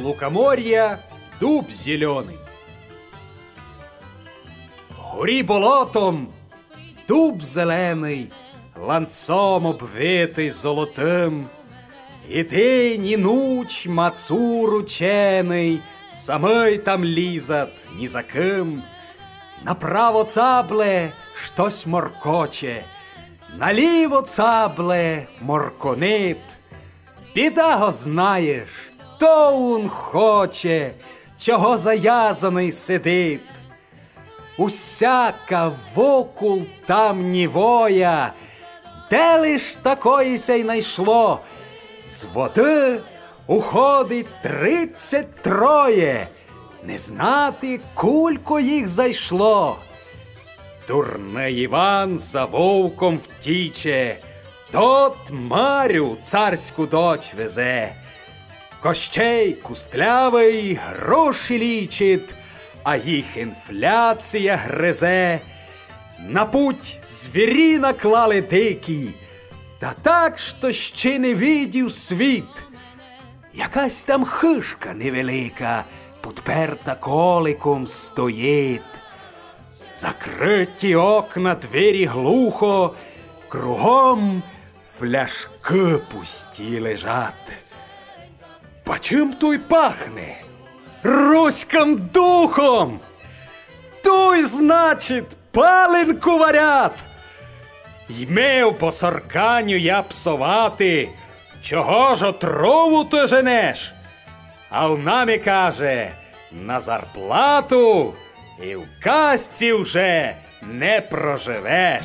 лукоморья дуб зеленый. Горі болотом дуб зелений, ланцом обвитий золотим, і день, і нуч мацур учений, самий там лізат ні за ким. Направо цабле щось моркоче, наліво цабле морконит. Біда го знаєш, то он хоче, чого заязаний сидить. Усяка вокул там нівоя, де лиш такої сей найшло. З води уходить тридцять троє, не знати, кулько їх зайшло. Дурний Іван за вовком втіче, тот Марю царську доч везе. Кощей кустлявий гроші лічить, а їх інфляція гризе. На путь звірі наклали дикі, та так, що ще не видів світ. Якась там хишка невелика, подперта коликом стоїть. Закриті окна двері глухо, кругом фляшки пусті лежать. По чим той пахне? Руським духом. Той, значить, паленку варят. Ймев по сорканю я псовати, чого ж отрову ти женеш? А в намі каже, на зарплату і в касці вже не проживеш.